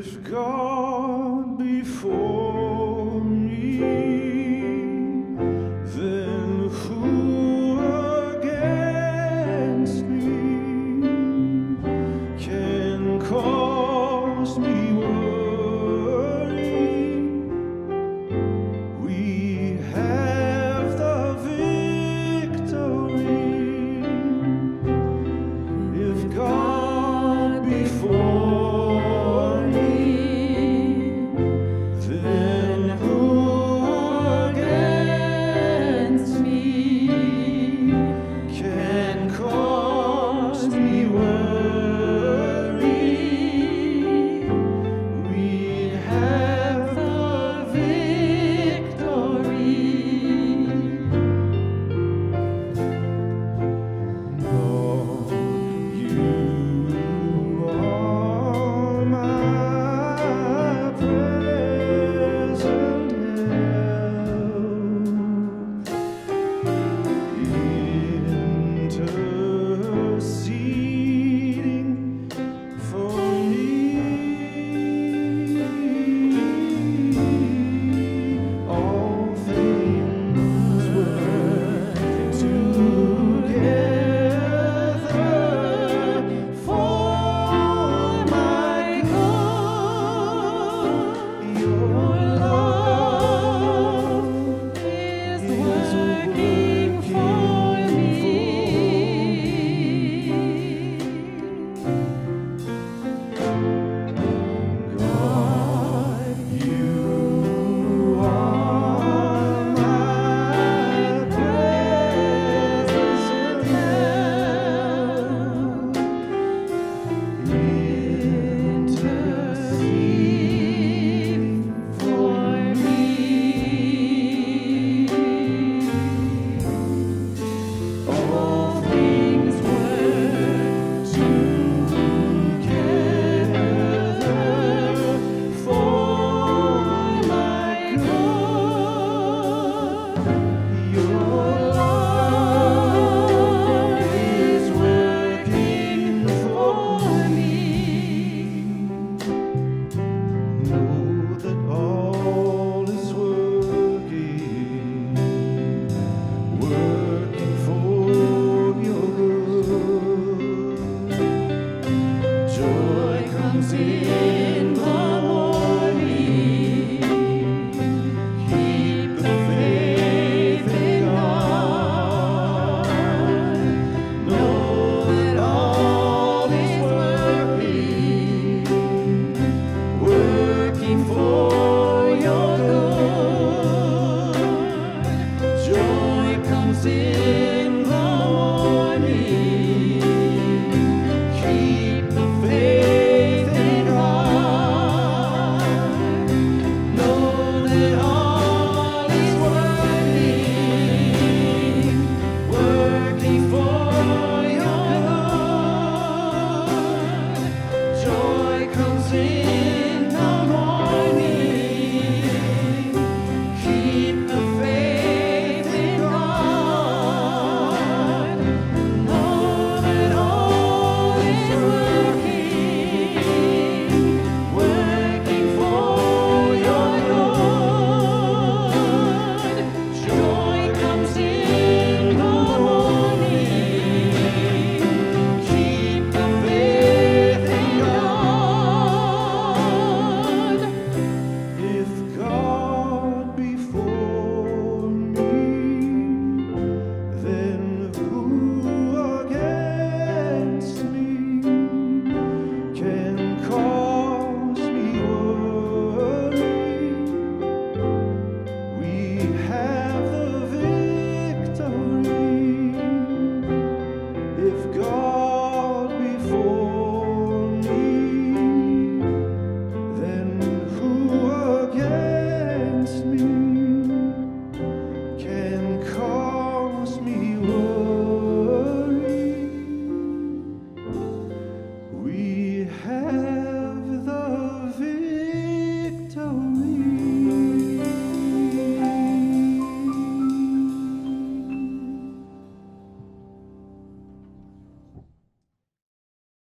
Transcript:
If God be see.